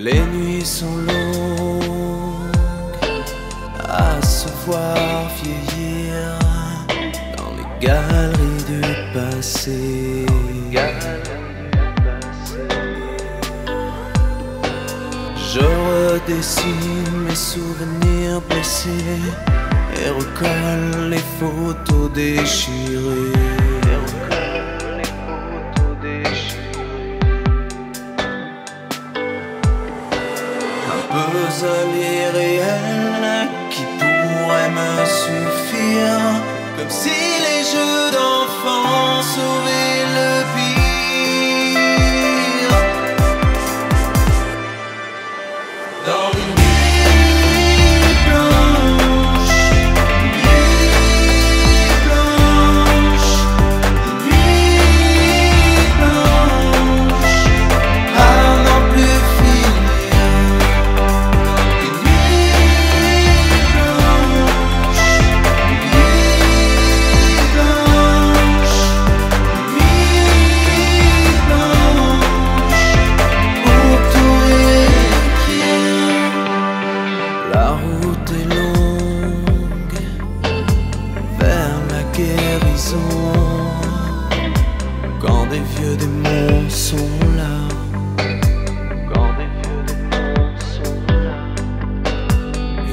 Les nuits sont longues à se voir vieillir dans les galeries du passé. Je redessine mes souvenirs blessés et recolle les photos déchirées. Qui pourrait me suffire, comme si les jeux d'enfants des vieux démons sont là. Quand des vieux démons sont là.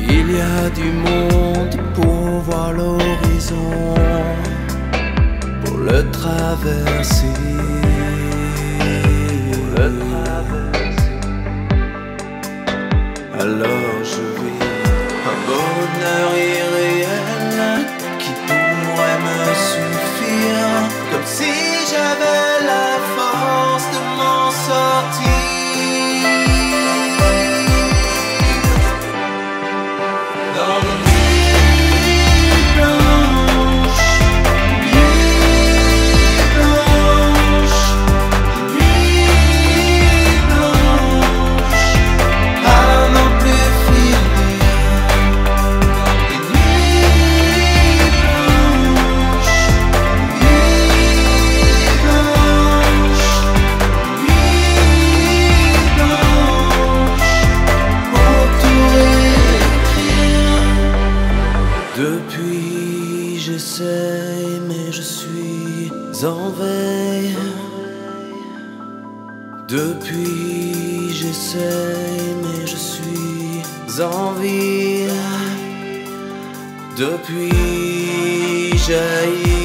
Il y a du monde pour voir l'horizon, pour le traverser. Pour le traverser. Alors je vis un bonheur irréel en veille Depuis j'essaye mais je suis en vie. Depuis jaillit